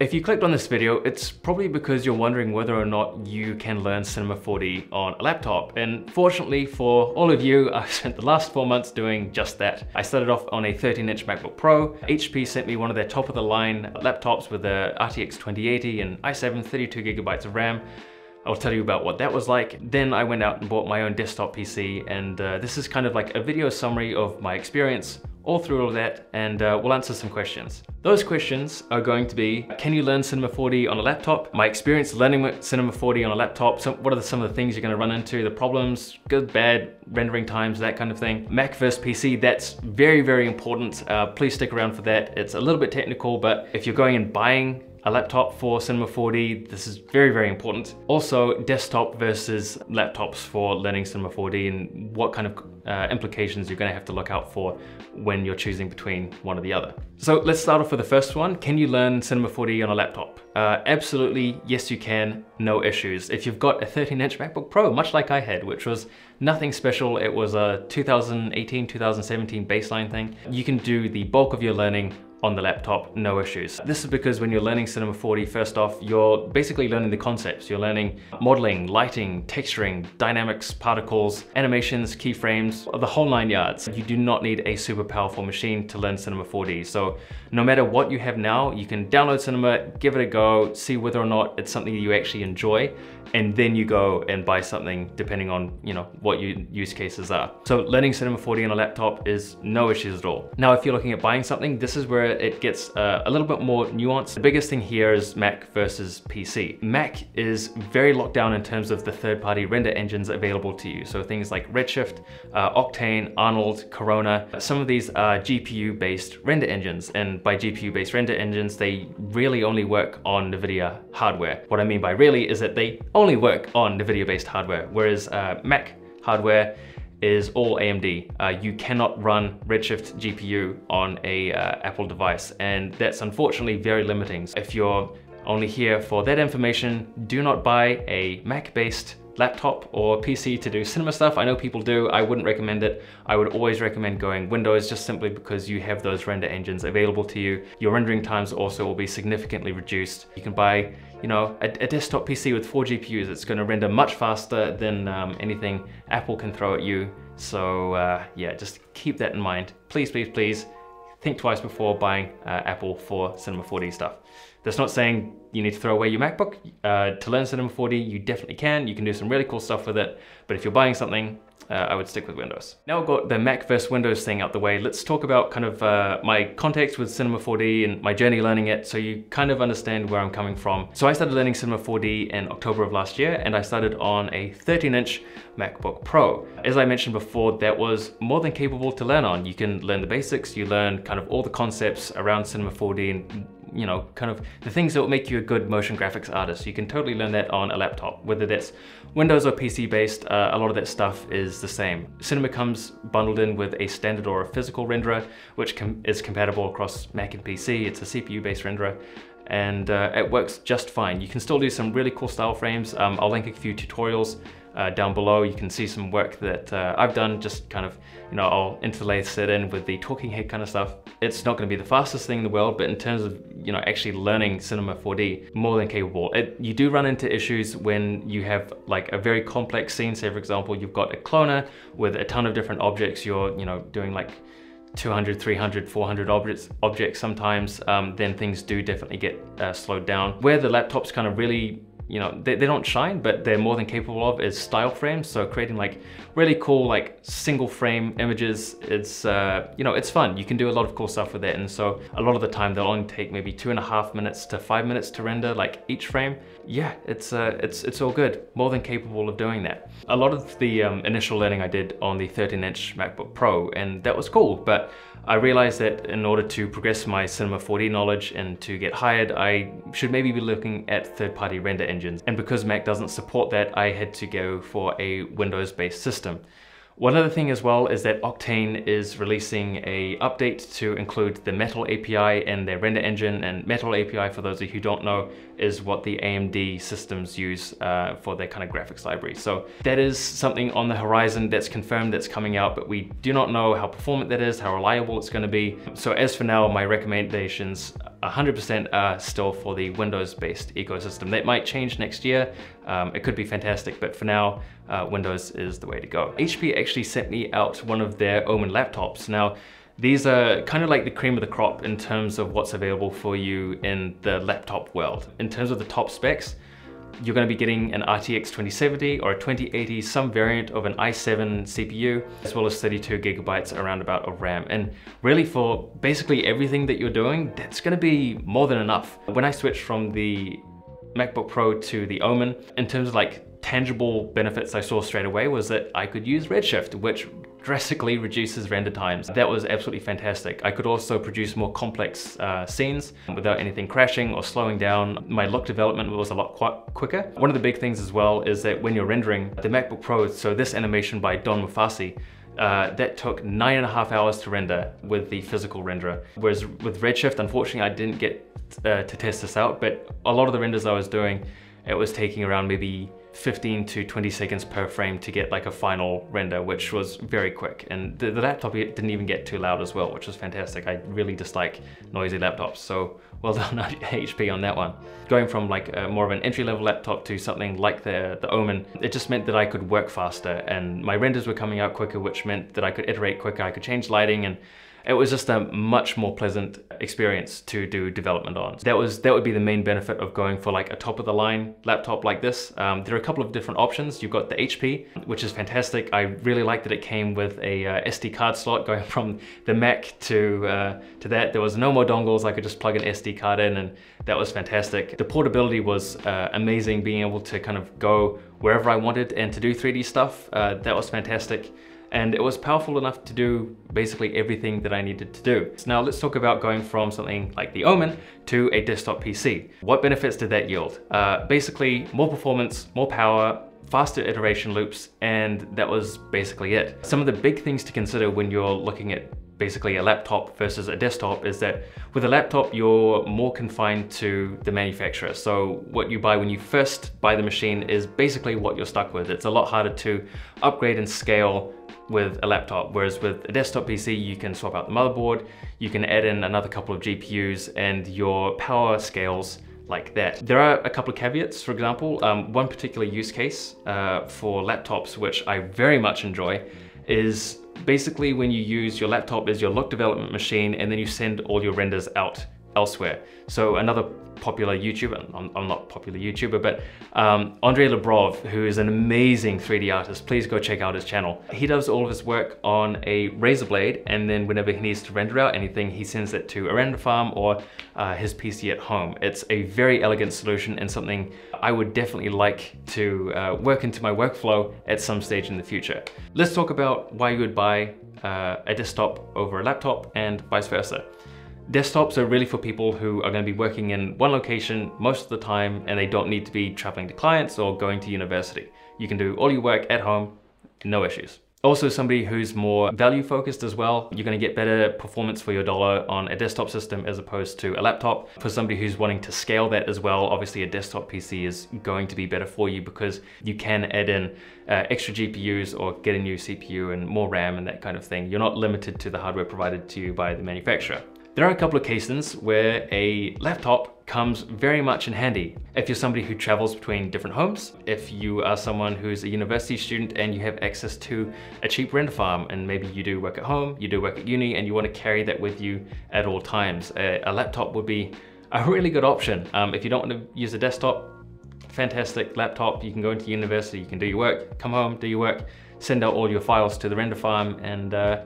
If you clicked on this video, it's probably because you're wondering whether or not you can learn Cinema 4D on a laptop. And fortunately for all of you, I've spent the last four months doing just that. I started off on a 13 inch MacBook Pro. HP sent me one of their top of the line laptops with the RTX 2080 and i7 32 gigabytes of RAM. I'll tell you about what that was like. Then I went out and bought my own desktop PC and uh, this is kind of like a video summary of my experience all through all of that and uh, we'll answer some questions. Those questions are going to be, can you learn Cinema 4D on a laptop? My experience learning Cinema 4D on a laptop, so what are some of the things you're gonna run into, the problems, good, bad, rendering times, that kind of thing. Mac versus PC, that's very, very important. Uh, please stick around for that. It's a little bit technical, but if you're going and buying a laptop for Cinema 4D. This is very, very important. Also, desktop versus laptops for learning Cinema 4D and what kind of uh, implications you're gonna have to look out for when you're choosing between one or the other. So let's start off with the first one. Can you learn Cinema 4D on a laptop? Uh, absolutely, yes you can, no issues. If you've got a 13 inch MacBook Pro, much like I had, which was nothing special, it was a 2018, 2017 baseline thing, you can do the bulk of your learning on the laptop, no issues. This is because when you're learning Cinema 4D, first off, you're basically learning the concepts. You're learning modeling, lighting, texturing, dynamics, particles, animations, keyframes, the whole nine yards. You do not need a super powerful machine to learn Cinema 4D. So no matter what you have now, you can download Cinema, give it a go, see whether or not it's something you actually enjoy, and then you go and buy something depending on you know what your use cases are. So learning Cinema 4D on a laptop is no issues at all. Now if you're looking at buying something, this is where it gets uh, a little bit more nuanced. The biggest thing here is Mac versus PC. Mac is very locked down in terms of the third-party render engines available to you. So things like Redshift, uh, Octane, Arnold, Corona, some of these are GPU-based render engines. And by GPU-based render engines, they really only work on NVIDIA hardware. What I mean by really is that they only work on NVIDIA-based hardware, whereas uh, Mac hardware is all AMD. Uh, you cannot run Redshift GPU on a uh, Apple device, and that's unfortunately very limiting. If you're only here for that information, do not buy a Mac-based laptop or PC to do cinema stuff. I know people do, I wouldn't recommend it. I would always recommend going Windows just simply because you have those render engines available to you. Your rendering times also will be significantly reduced. You can buy you know, a, a, desktop PC with four GPUs, it's gonna render much faster than um, anything Apple can throw at you. So uh, yeah, just keep that in mind. Please, please, please think twice before buying uh, Apple for Cinema 4D stuff. That's not saying you need to throw away your MacBook. Uh, to learn Cinema 4D, you definitely can. You can do some really cool stuff with it. But if you're buying something, uh, I would stick with Windows. Now I've got the Mac versus Windows thing out the way, let's talk about kind of uh, my context with Cinema 4D and my journey learning it so you kind of understand where I'm coming from. So I started learning Cinema 4D in October of last year and I started on a 13 inch MacBook Pro. As I mentioned before, that was more than capable to learn on. You can learn the basics, you learn kind of all the concepts around Cinema 4D and you know, kind of the things that will make you a good motion graphics artist. You can totally learn that on a laptop, whether that's Windows or PC based, uh, a lot of that stuff is the same. Cinema comes bundled in with a standard or a physical renderer, which com is compatible across Mac and PC. It's a CPU based renderer and uh, it works just fine. You can still do some really cool style frames. Um, I'll link a few tutorials uh, down below. You can see some work that uh, I've done, just kind of, you know, I'll interlace it in with the talking head kind of stuff. It's not gonna be the fastest thing in the world, but in terms of, you know, actually learning Cinema 4D, more than capable. It, you do run into issues when you have like a very complex scene. Say for example, you've got a cloner with a ton of different objects. You're, you know, doing like 200, 300, 400 objects, objects sometimes, um, then things do definitely get uh, slowed down. Where the laptop's kind of really you know, they, they don't shine, but they're more than capable of is style frames. So creating like really cool, like single frame images, it's, uh, you know, it's fun. You can do a lot of cool stuff with it. And so a lot of the time they'll only take maybe two and a half minutes to five minutes to render like each frame. Yeah, it's, uh, it's, it's all good. More than capable of doing that. A lot of the um, initial learning I did on the 13 inch MacBook Pro and that was cool, but I realized that in order to progress my Cinema 4D knowledge and to get hired, I should maybe be looking at third-party render engines. And because Mac doesn't support that, I had to go for a Windows-based system. One other thing as well is that Octane is releasing a update to include the Metal API in their render engine and Metal API for those of you who don't know is what the AMD systems use uh, for their kind of graphics library. So that is something on the horizon that's confirmed that's coming out but we do not know how performant that is, how reliable it's going to be. So as for now my recommendations 100% are still for the Windows-based ecosystem. That might change next year. Um, it could be fantastic, but for now, uh, Windows is the way to go. HP actually sent me out one of their Omen laptops. Now, these are kind of like the cream of the crop in terms of what's available for you in the laptop world. In terms of the top specs, you're going to be getting an RTX 2070 or a 2080, some variant of an i7 CPU, as well as 32 gigabytes around about of RAM. And really for basically everything that you're doing, that's going to be more than enough. When I switched from the MacBook Pro to the Omen, in terms of like tangible benefits I saw straight away was that I could use Redshift, which drastically reduces render times. That was absolutely fantastic. I could also produce more complex uh, scenes without anything crashing or slowing down. My look development was a lot quicker. One of the big things as well is that when you're rendering the MacBook Pro, so this animation by Don Mufasi, uh, that took nine and a half hours to render with the physical renderer. Whereas with Redshift, unfortunately, I didn't get uh, to test this out, but a lot of the renders I was doing, it was taking around maybe 15 to 20 seconds per frame to get like a final render, which was very quick. And the, the, laptop didn't even get too loud as well, which was fantastic. I really dislike noisy laptops. So well done HP on that one. Going from like a, more of an entry-level laptop to something like the, the Omen, it just meant that I could work faster and my renders were coming out quicker, which meant that I could iterate quicker, I could change lighting and it was just a much more pleasant experience to do development on. That was that would be the main benefit of going for like a top of the line laptop like this. Um, there are a couple of different options. You've got the HP, which is fantastic. I really like that it came with a uh, SD card slot going from the Mac to uh, to that. There was no more dongles. I could just plug an SD card in, and that was fantastic. The portability was uh, amazing. Being able to kind of go wherever I wanted and to do 3D stuff, uh, that was fantastic and it was powerful enough to do basically everything that I needed to do. So now let's talk about going from something like the Omen to a desktop PC. What benefits did that yield? Uh, basically more performance, more power, faster iteration loops, and that was basically it. Some of the big things to consider when you're looking at basically a laptop versus a desktop is that with a laptop you're more confined to the manufacturer so what you buy when you first buy the machine is basically what you're stuck with it's a lot harder to upgrade and scale with a laptop, whereas with a desktop PC, you can swap out the motherboard, you can add in another couple of GPUs and your power scales like that. There are a couple of caveats, for example, um, one particular use case uh, for laptops, which I very much enjoy, is basically when you use your laptop as your look development machine and then you send all your renders out elsewhere. So another popular YouTuber, I'm, I'm not popular YouTuber, but um, Andrei Lebrov, who is an amazing 3D artist, please go check out his channel. He does all of his work on a Razer Blade, and then whenever he needs to render out anything, he sends it to a render farm or uh, his PC at home. It's a very elegant solution and something I would definitely like to uh, work into my workflow at some stage in the future. Let's talk about why you would buy uh, a desktop over a laptop and vice versa. Desktops are really for people who are going to be working in one location most of the time and they don't need to be traveling to clients or going to university. You can do all your work at home, no issues. Also somebody who's more value focused as well, you're gonna get better performance for your dollar on a desktop system as opposed to a laptop. For somebody who's wanting to scale that as well, obviously a desktop PC is going to be better for you because you can add in uh, extra GPUs or get a new CPU and more RAM and that kind of thing. You're not limited to the hardware provided to you by the manufacturer. There are a couple of cases where a laptop comes very much in handy. If you're somebody who travels between different homes, if you are someone who's a university student and you have access to a cheap render farm and maybe you do work at home, you do work at uni and you want to carry that with you at all times, a, a laptop would be a really good option. Um, if you don't want to use a desktop, fantastic laptop, you can go into university, you can do your work, come home, do your work, send out all your files to the render farm and uh,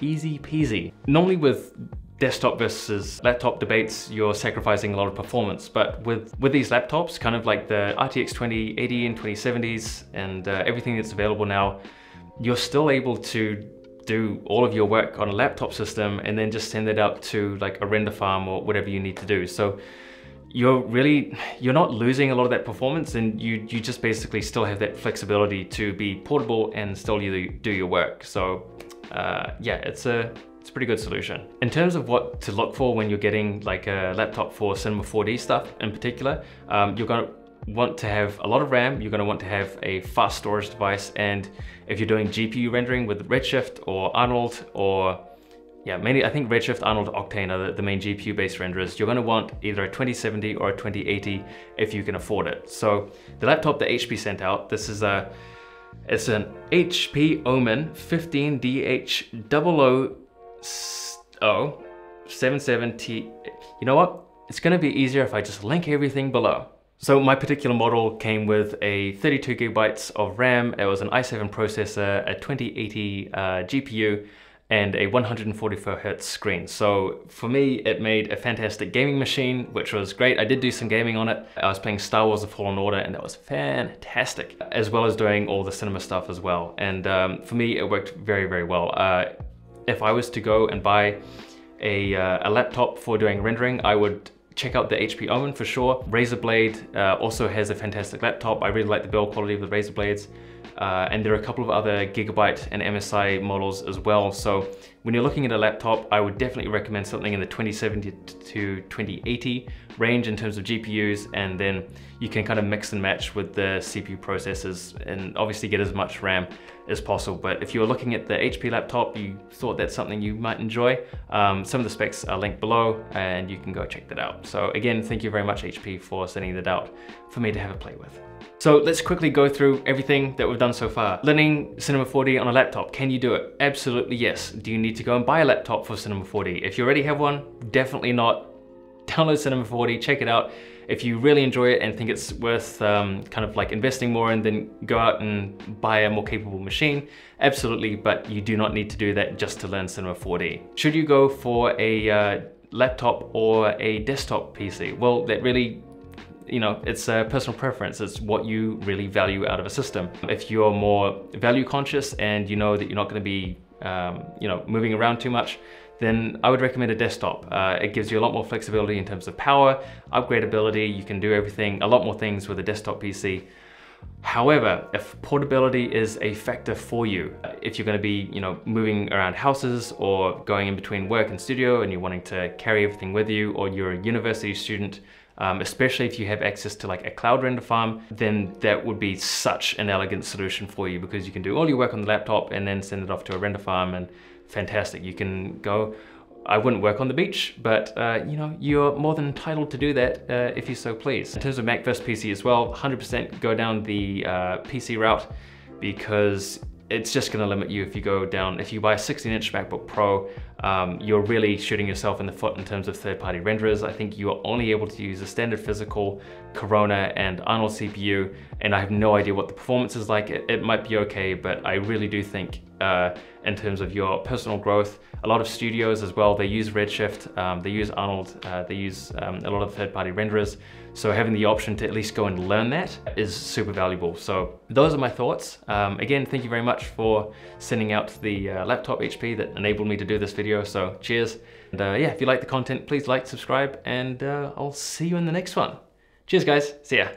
easy peasy. Normally with desktop versus laptop debates, you're sacrificing a lot of performance. But with, with these laptops, kind of like the RTX 2080 and 2070s and uh, everything that's available now, you're still able to do all of your work on a laptop system and then just send it out to like a render farm or whatever you need to do. So you're really, you're not losing a lot of that performance and you, you just basically still have that flexibility to be portable and still do your work. So uh, yeah, it's a, it's a pretty good solution. In terms of what to look for when you're getting like a laptop for Cinema 4D stuff in particular, um, you're gonna want to have a lot of RAM, you're gonna want to have a fast storage device, and if you're doing GPU rendering with Redshift or Arnold or yeah, mainly I think Redshift, Arnold, Octane are the, the main GPU-based renderers. You're gonna want either a 2070 or a 2080 if you can afford it. So the laptop that HP sent out, this is a, it's an HP Omen 15DH00 77T. You know what? It's gonna be easier if I just link everything below. So my particular model came with a 32 gigabytes of RAM, it was an i7 processor, a 2080 uh, GPU, and a 144 hertz screen. So for me, it made a fantastic gaming machine, which was great. I did do some gaming on it. I was playing Star Wars The Fallen Order and that was fantastic, as well as doing all the cinema stuff as well. And um, for me, it worked very, very well. Uh, if I was to go and buy a, uh, a laptop for doing rendering, I would check out the HP Omen for sure. Razer Blade uh, also has a fantastic laptop. I really like the build quality of the Razer Blades. Uh, and there are a couple of other Gigabyte and MSI models as well. So when you're looking at a laptop, I would definitely recommend something in the 2070 to 2080 range in terms of GPUs, and then you can kind of mix and match with the CPU processors and obviously get as much RAM as possible. But if you're looking at the HP laptop, you thought that's something you might enjoy, um, some of the specs are linked below and you can go check that out. So again, thank you very much HP for sending that out for me to have a play with. So let's quickly go through everything that we've done so far. Learning Cinema 4D on a laptop, can you do it? Absolutely yes. Do you need to go and buy a laptop for Cinema 4D? If you already have one, definitely not. Download Cinema 4D, check it out. If you really enjoy it and think it's worth um, kind of like investing more in, then go out and buy a more capable machine. Absolutely, but you do not need to do that just to learn Cinema 4D. Should you go for a uh, laptop or a desktop PC? Well, that really you know, it's a personal preference. It's what you really value out of a system. If you're more value conscious and you know that you're not gonna be, um, you know, moving around too much, then I would recommend a desktop. Uh, it gives you a lot more flexibility in terms of power, upgradability, you can do everything, a lot more things with a desktop PC. However, if portability is a factor for you, if you're gonna be you know, moving around houses or going in between work and studio and you're wanting to carry everything with you, or you're a university student um, especially if you have access to like a cloud render farm, then that would be such an elegant solution for you because you can do all your work on the laptop and then send it off to a render farm and fantastic. You can go I wouldn't work on the beach, but uh, you know, you're more than entitled to do that uh, if you so please. In terms of Mac versus PC as well, 100% go down the uh, PC route because it's just gonna limit you if you go down, if you buy a 16 inch MacBook Pro, um, you're really shooting yourself in the foot in terms of third-party renderers. I think you are only able to use a standard physical Corona and Arnold CPU, and I have no idea what the performance is like. It, it might be okay, but I really do think uh, in terms of your personal growth, a lot of studios as well, they use Redshift, um, they use Arnold, uh, they use um, a lot of third-party renderers. So having the option to at least go and learn that is super valuable. So those are my thoughts. Um, again, thank you very much for sending out the uh, laptop HP that enabled me to do this video so cheers. And uh, yeah, if you like the content, please like, subscribe, and uh, I'll see you in the next one. Cheers guys, see ya.